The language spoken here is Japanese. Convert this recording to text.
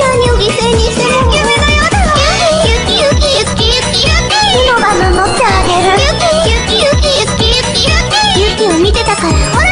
何を犠牲にして夢よだゆきゆきゆきゆきゆきバってあげるを見てたからほら